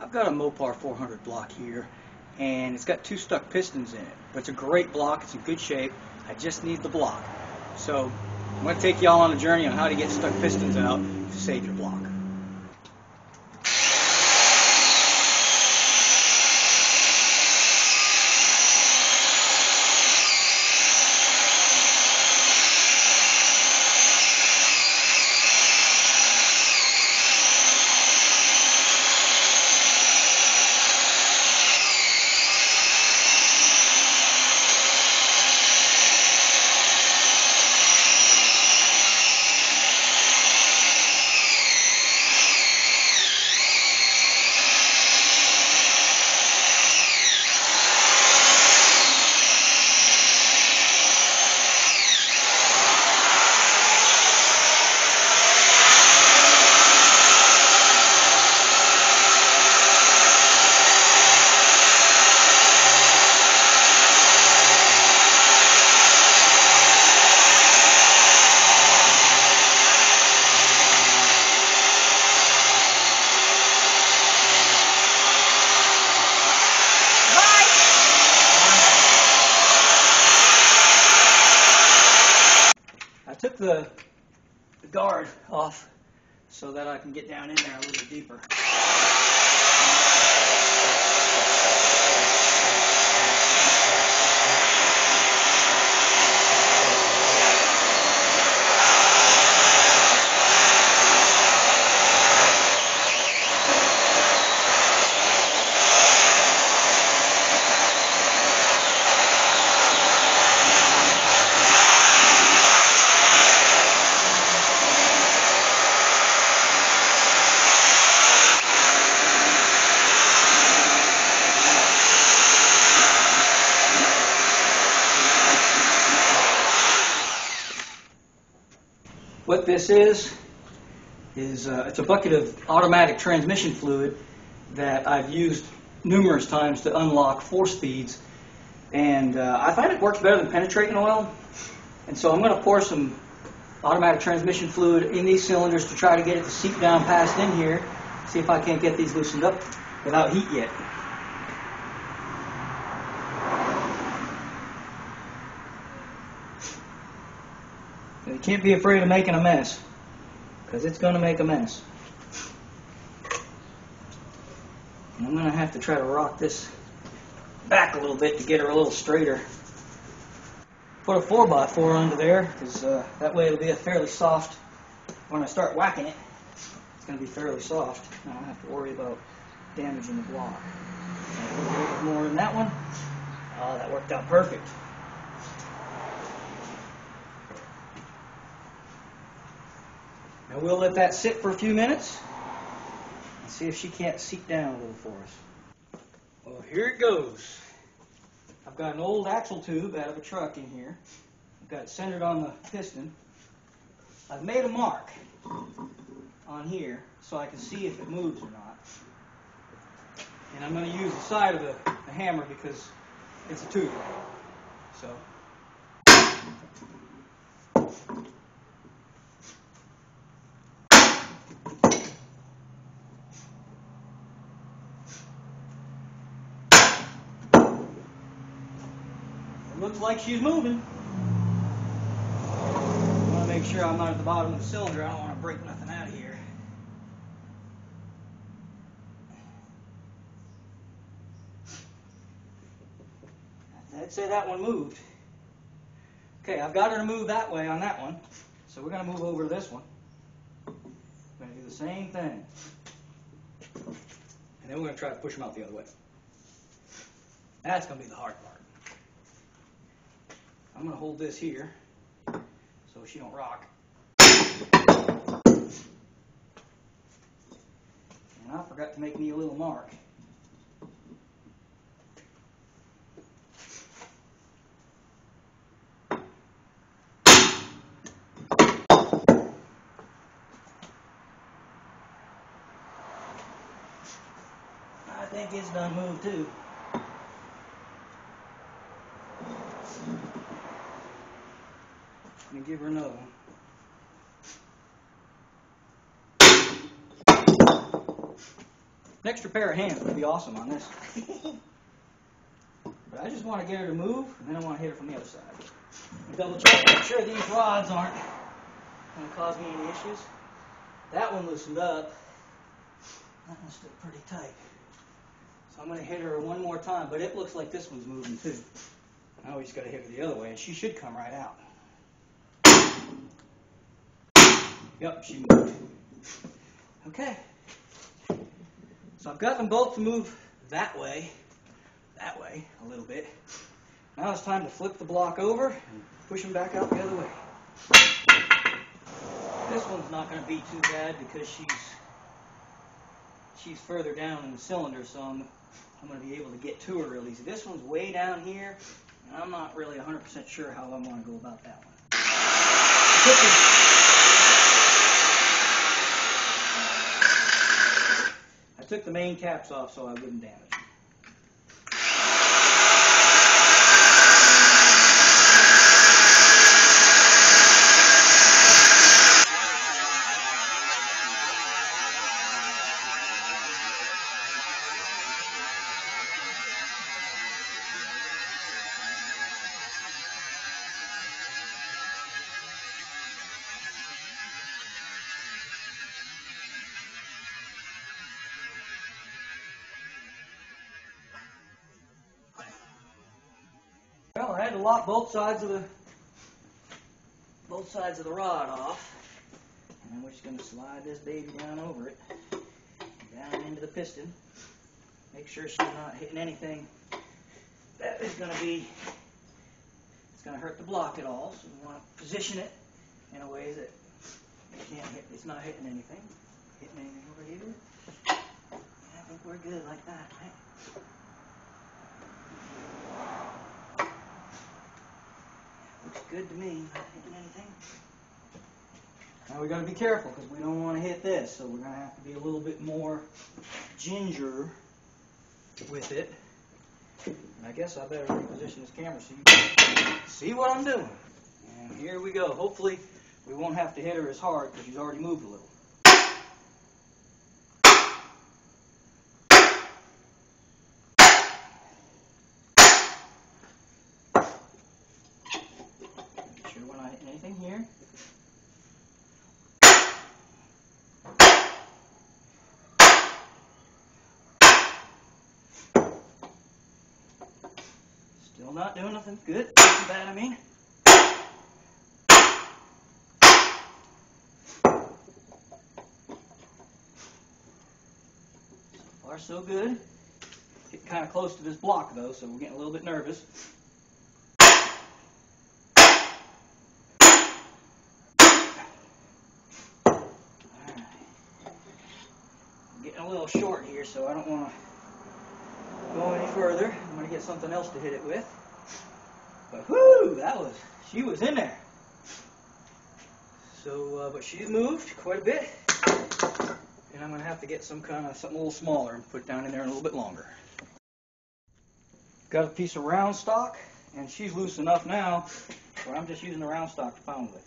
I've got a Mopar 400 block here, and it's got two stuck pistons in it. But it's a great block. It's in good shape. I just need the block. So I'm going to take y'all on a journey on how to get stuck pistons out to save your block. The, guard off so that I can get down in there a little deeper. What this is, is uh, it's a bucket of automatic transmission fluid that I've used numerous times to unlock four speeds. And uh, I find it works better than penetrating oil. And so I'm going to pour some automatic transmission fluid in these cylinders to try to get it to seep down past in here. See if I can't get these loosened up without heat yet. You can't be afraid of making a mess, because it's going to make a mess. And I'm going to have to try to rock this back a little bit to get her a little straighter. Put a 4x4 under there, because uh, that way it'll be a fairly soft, when I start whacking it, it's going to be fairly soft. I don't have to worry about damaging the block. A little bit more in that one. Oh, that worked out perfect. Now we'll let that sit for a few minutes and see if she can't seep down a little for us. Well, here it goes. I've got an old axle tube out of a truck in here. I've got it centered on the piston. I've made a mark on here so I can see if it moves or not. And I'm going to use the side of the, the hammer because it's a tube. So Looks like she's moving. I want to make sure I'm not at the bottom of the cylinder. I don't want to break nothing out of here. I'd say that one moved. Okay, I've got her to move that way on that one. So we're going to move over to this one. We're going to do the same thing. And then we're going to try to push them out the other way. That's going to be the hard part. I'm going to hold this here so she don't rock. And I forgot to make me a little mark. I think it's done moved too. Let me give her another one. An extra pair of hands would be awesome on this. But I just want to get her to move, and then I want to hit her from the other side. Double check, make sure these rods aren't going to cause me any issues. That one loosened up. That one's still pretty tight. So I'm going to hit her one more time, but it looks like this one's moving too. Now we just got to hit her the other way, and she should come right out. Yep, she moved. Okay. So I've got them both to move that way, that way, a little bit. Now it's time to flip the block over and push them back out the other way. This one's not going to be too bad because she's she's further down in the cylinder, so I'm, I'm going to be able to get to her real easy. This one's way down here, and I'm not really 100% sure how I'm going to go about that one. Took the main caps off so I wouldn't damage to lock both sides of the both sides of the rod off, and we're just going to slide this baby down over it, down into the piston. Make sure she's not hitting anything that is going to be it's going to hurt the block at all. So we want to position it in a way that it can't hit. It's not hitting anything. Hitting anything over here. I think we're good like that, right? Good to me, hitting anything. Now we got to be careful because we don't want to hit this, so we're going to have to be a little bit more ginger with it. And I guess I better reposition this camera so you can see what I'm doing. And here we go. Hopefully we won't have to hit her as hard because she's already moved a little. Make sure we're not hitting anything here. Still not doing nothing good. Nothing bad, I mean. So far, so good. Getting kind of close to this block, though, so we're getting a little bit nervous. Getting a little short here, so I don't want to go any further. I'm going to get something else to hit it with. But whoo, that was, she was in there. So, uh, but she's moved quite a bit. And I'm going to have to get some kind of, something a little smaller and put down in there a little bit longer. Got a piece of round stock, and she's loose enough now but I'm just using the round stock to pound with.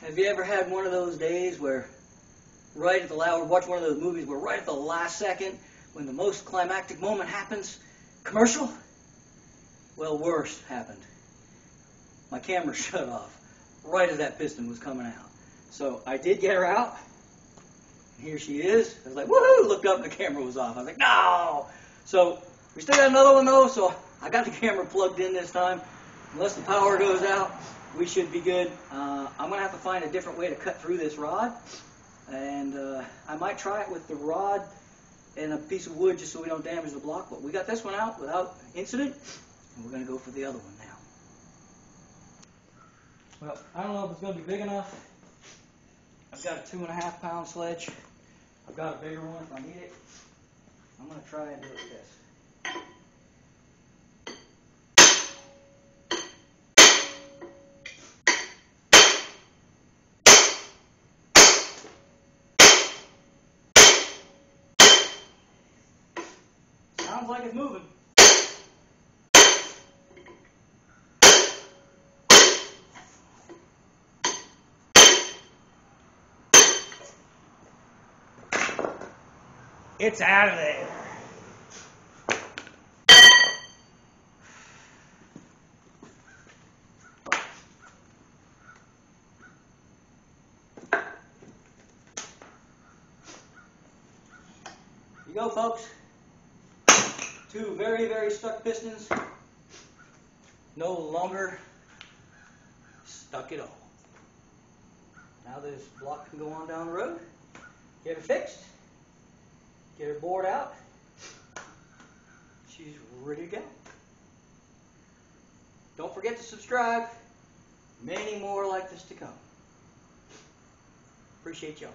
Have you ever had one of those days where right at the last, or watch one of those movies where right at the last second, when the most climactic moment happens, commercial? Well, worse happened. My camera shut off right as that piston was coming out. So I did get her out. Here she is. I was like, woohoo! Looked up and the camera was off. I was like, no! So we still got another one though, so I got the camera plugged in this time. Unless the power goes out, we should be good. Uh, I'm going to have to find a different way to cut through this rod. And uh, I might try it with the rod and a piece of wood just so we don't damage the block. But we got this one out without incident, and we're going to go for the other one now. Well, I don't know if it's going to be big enough. I've got a two and a half pound sledge. I've got a bigger one if I need it. I'm going to try and do it with this. Sounds like it's moving. It's out of there. you go, folks. Two very, very stuck pistons. No longer stuck at all. Now this block can go on down the road. Get her fixed. Get her bored out. She's ready to go. Don't forget to subscribe. Many more like this to come. Appreciate y'all.